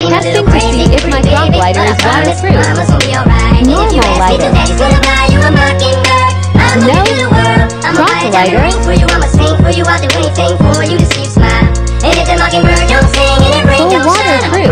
Testing to see if my drop lighter is waterproof. Normal lighter. No. Drop lighter. Full waterproof.